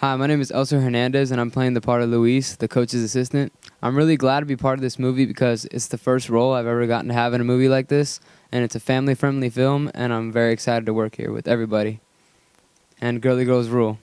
Hi, my name is Elser Hernandez, and I'm playing the part of Luis, the coach's assistant. I'm really glad to be part of this movie because it's the first role I've ever gotten to have in a movie like this, and it's a family friendly film, and I'm very excited to work here with everybody. And Girly Girls Rule.